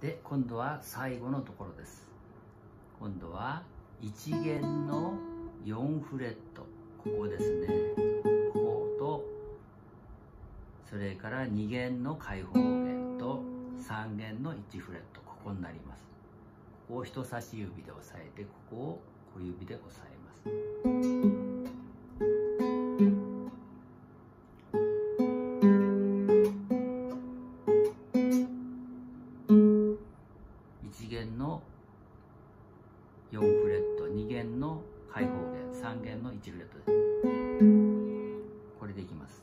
で今度は最後のところです。今度は1弦の4フレット。ここですね。こことそれから2弦の開放弦と3弦の1フレット。ここになります。ここを人差し指で押さえてここを小指で押さえます。弦の4フレット2弦の開放弦3弦の1フレット。ですこれでいきます。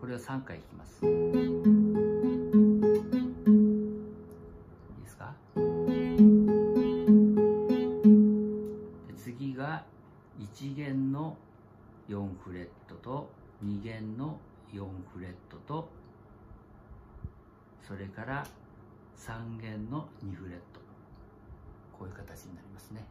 これを3回弾きます。いいですか？次が1弦の4フレットと2弦の4フレットとそれから3弦の2フレット。こういう形になりますね。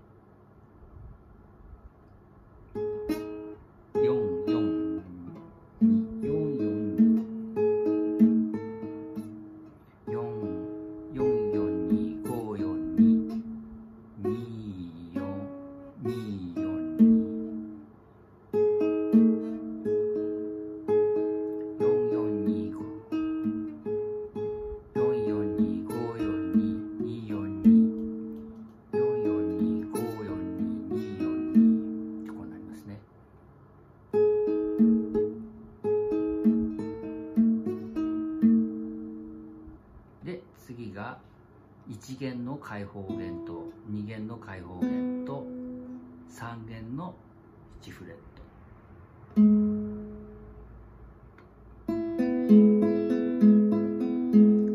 1弦の開放弦と2弦の開放弦と3弦の1フレット。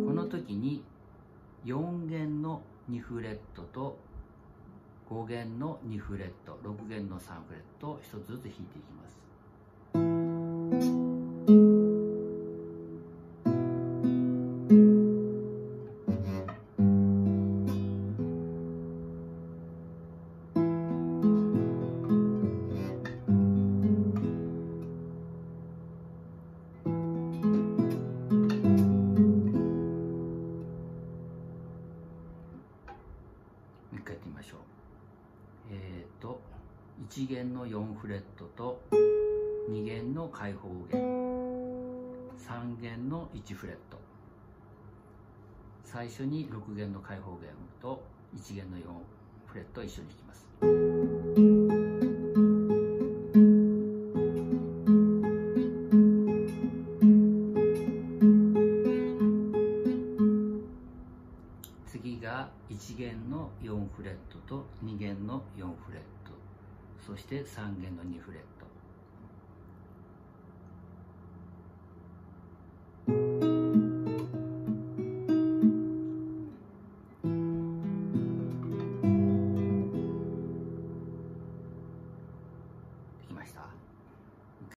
この時に4弦の2フレットと5弦の2フレット6弦の3フレットを1つずつ弾いていきます。回やってみましょう。えっ、ー、と1弦の4フレットと2弦の開放弦。3弦の1フレット。最初に6弦の開放弦と1弦の4フレットを一緒に弾きます。1弦の4フレットと2弦の4フレットそして3弦の2フレット。